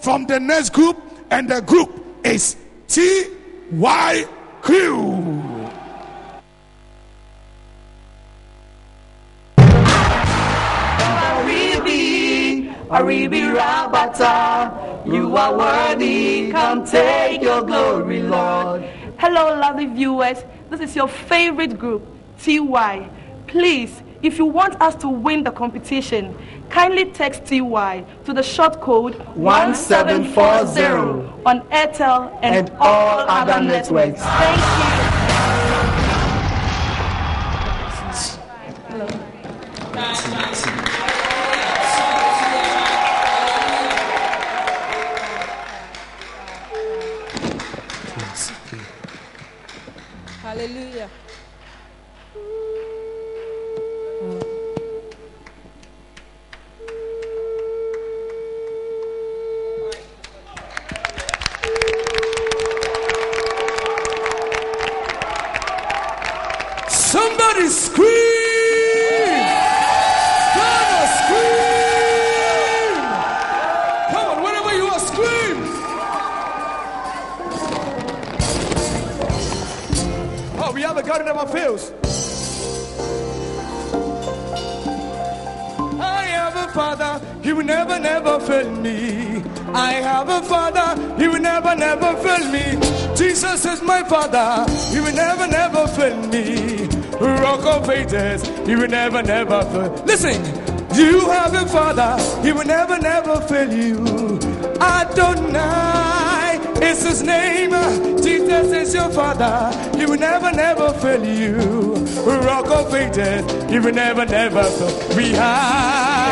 from the next group, and the group is TYQ. Aribi Rabata, you are worthy. Come take your glory, Lord. Hello, lovely viewers. This is your favorite group, TY. Please, if you want us to win the competition, kindly text TY to the short code 1740 on Airtel and, And all other networks. Thank you. Father, he will never, never fail me. I have a father, he will never, never fail me. Jesus is my father, he will never, never fail me. Rock of ages, he will never, never fail. Listen, you have a father, he will never, never fail you. I don't Adonai is his name. Jesus is your father, he will never, never fail you. Rock of ages, he will never, never fail. We have.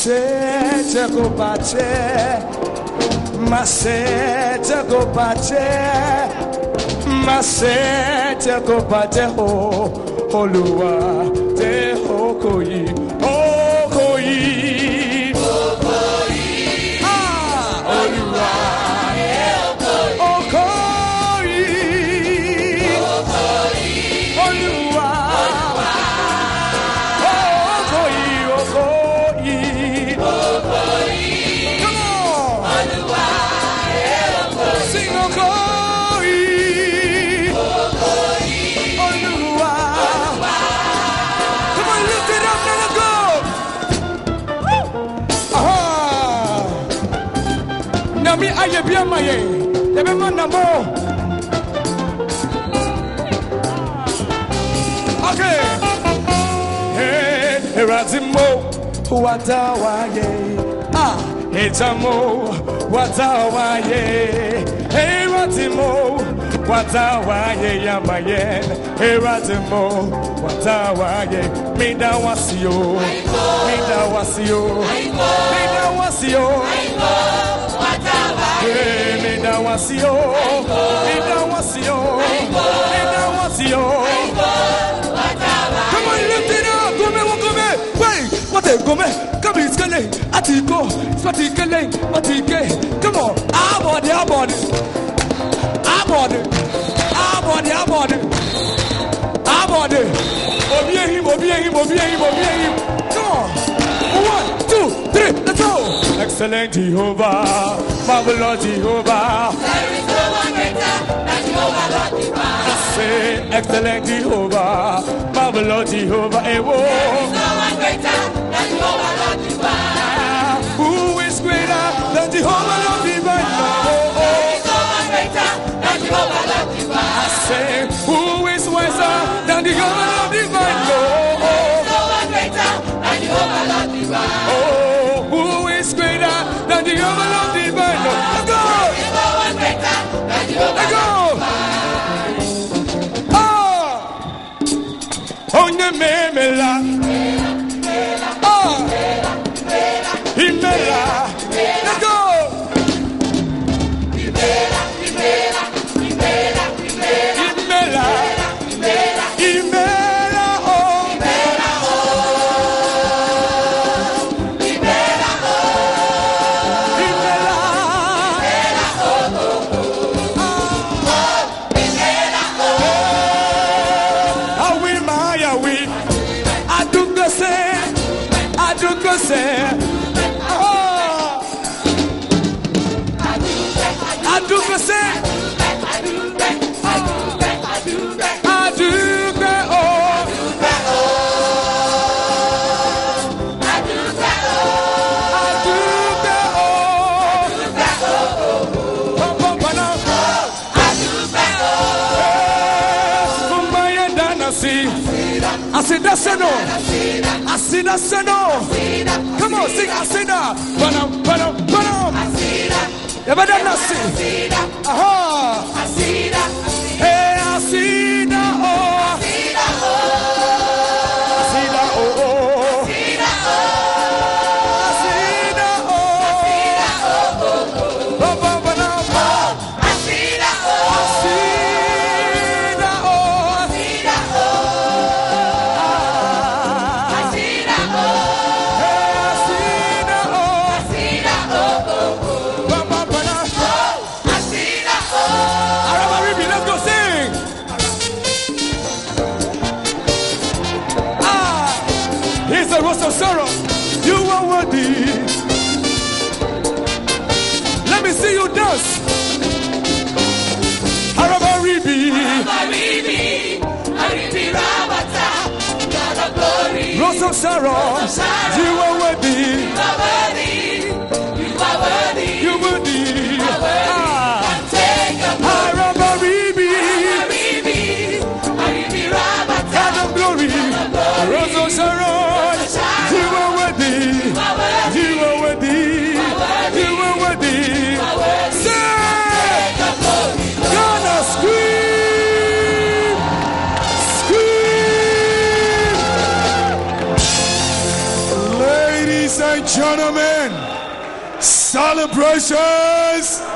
Masete kupache. Masete kupache. Masete kupache ho. Olúwa te okoyi. Okoyi. Ah, Olúwa. Okoyi. Olúwa. nyame ayɛ bi ama yɛ yɛbɛma namɔ ok ɛwurade mo wada wayɛ hey, mo wada wayɛ ɛwurade mo hey, wayɛ yama yɛ ɛwurade mo wada wayɛ meda wasi o meda wasi o meda wasi o. Come on, o it sí come ìdáwà come o. wait, what ti come àgọ́mẹ́ come gọ́mẹ́ come wọ́n atiko, gọ́mẹ́ kọ́mọ ìsikẹ́lẹ̀ àti ìkọ́ sọ́ọ̀tì ìkẹ́lẹ̀ àti ìkẹ́ kọ́mọ àbọ̀dì àbọ̀dì àbọ̀dì àbọ̀dì àbọ̀dì àbọ̀dì òbí ehim òbí ehim òbí ehim òbí ehim. Excellent Jehovah, marvelous Jehovah. There is no one greater than Jehovah, Lord I say, excellent Jehovah, marvelous Jehovah. Eh, whoa. Who você. Asida Seno. Asida Seno. Come on, sing Asida. Banam, banam, banam. You better not sing. Aha. Hey, Asida, rose of Sharon. You are worthy. Let me see you dance. Araba Ribi. Rose of Sharon. You are worthy. Celebrations.